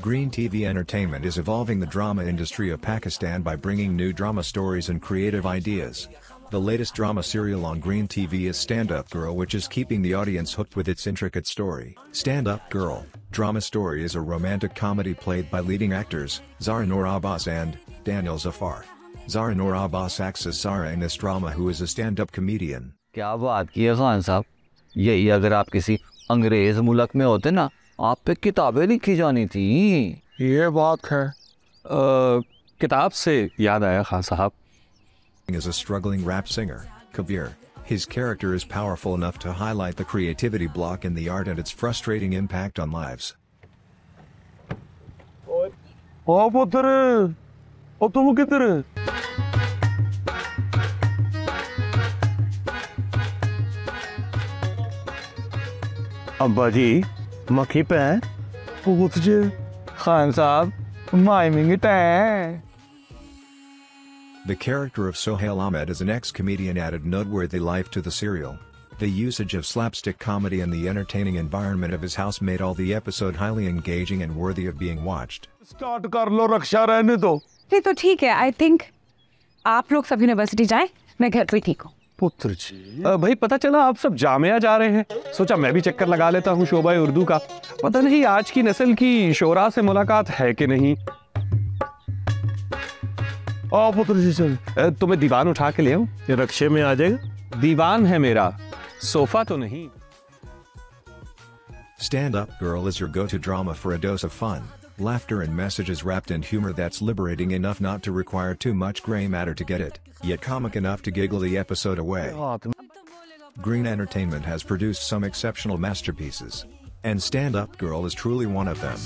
Green TV Entertainment is evolving the drama industry of Pakistan by bringing new drama stories and creative ideas. The latest drama serial on Green TV is Stand Up Girl which is keeping the audience hooked with its intricate story. Stand Up Girl, drama story is a romantic comedy played by leading actors, Zara Noor Abbas and Daniyal Zafar. Zara Noor Abbas acts as Zara in this drama who is a stand-up comedian. क्या बात की है यही अगर आप किसी अंग्रेज मुल्क में होते ना आप पे किताबें लिखी जानी थी ये बात है अ, किताब से याद आया खान साहब is a struggling rap singer, Kabir. His character is powerful enough to highlight the creativity block in the art and its frustrating impact on lives. ओ पुत्र ओ तुम किधर अब्बा जी मक्खी पे पूछ जे खान साहब miming time The character of Sohail Ahmed as an ex-comedian added noteworthy life to the serial. The usage of slapstick comedy and the entertaining environment of his house made all the episode highly engaging and worthy of being watched. Start कर लो रक्षा रहने दो ये तो ठीक है I think आप लोग सब यूनिवर्सिटी जाएं मैं घर पे ठीक हूँ पुत्र जी। अ, भाई पता चला आप सब जामिया जा रहे हैं। सोचा मैं भी चक्कर लगा लेता हूँ शोभा उर्दू का। पता नहीं आज की नस्ल की शोरा से मुलाकात है कि नहीं। ओ पुत्र जी चल। तुम्हें दीवान उठा के ले आऊँ? ये रक्षे में आ जाएगा। दीवान है मेरा। सोफा तो नहीं। Stand Up Girl is your go-to drama for a dose of fun, laughter and messages wrapped in humor that's liberating enough not to require too much gray matter to get it, yet comic enough to giggle the episode away. Green Entertainment has produced some exceptional masterpieces. And Stand Up Girl is truly one of them.